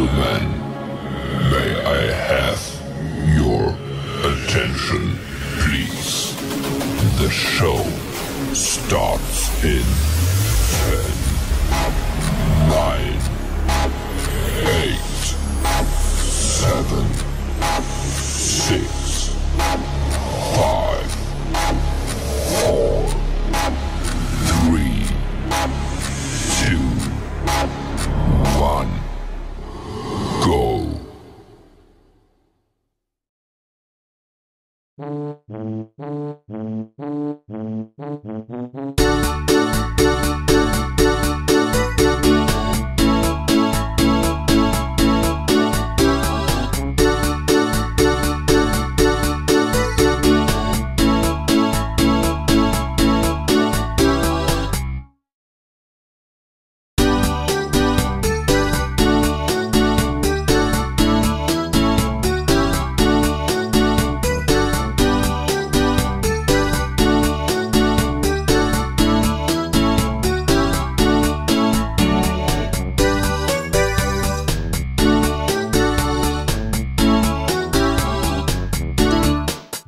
gentlemen, may I have your attention, please? The show starts in 10. Mm-hmm.